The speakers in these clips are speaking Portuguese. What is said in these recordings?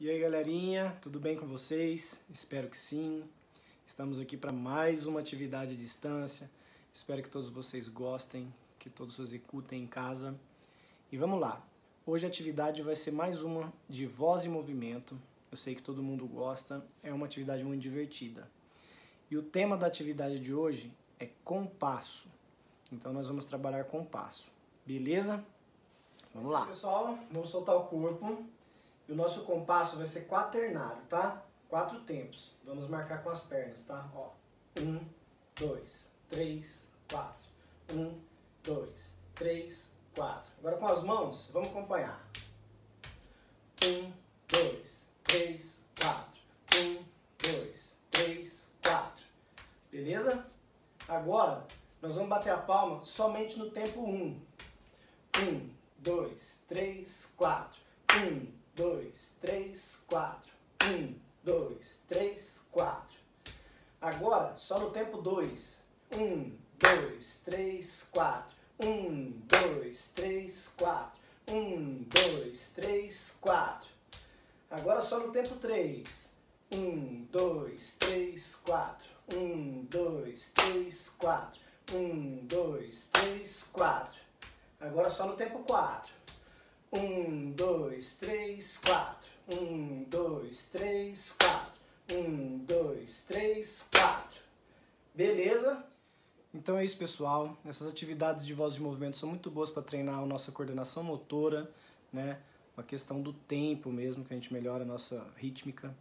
E aí, galerinha, tudo bem com vocês? Espero que sim. Estamos aqui para mais uma atividade à distância. Espero que todos vocês gostem, que todos executem em casa. E vamos lá. Hoje a atividade vai ser mais uma de voz e movimento. Eu sei que todo mundo gosta, é uma atividade muito divertida. E o tema da atividade de hoje é compasso. Então nós vamos trabalhar compasso. Beleza? Vamos lá. Pessoal, vamos soltar o corpo. E o nosso compasso vai ser quaternário, tá? Quatro tempos. Vamos marcar com as pernas, tá? Ó. Um, dois, três, quatro. Um, dois, três, quatro. Agora com as mãos, vamos acompanhar. Um, dois, três, quatro. Um, dois, três, quatro. Beleza? Agora, nós vamos bater a palma somente no tempo um. Um, dois, três, quatro. Um, dois, três, quatro. Um, dois, três, quatro. Agora, só no tempo dois. Um, dois, três, quatro. Um, dois, três, quatro. Um, dois, três, quatro. Agora só no tempo três. Um, dois, três, quatro. Um, dois, três, quatro. Um, dois, três, quatro. Agora só no tempo quatro. Um, dois, três, quatro. Um, dois, três, quatro. Um, dois, três, quatro. Beleza? Então é isso, pessoal. Essas atividades de voz de movimento são muito boas para treinar a nossa coordenação motora, né? Uma questão do tempo mesmo, que a gente melhora a nossa rítmica.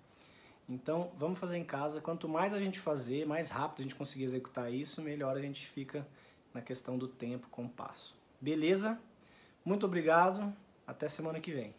Então, vamos fazer em casa. Quanto mais a gente fazer, mais rápido a gente conseguir executar isso, melhor a gente fica na questão do tempo com o passo. Beleza? Muito obrigado. Até semana que vem.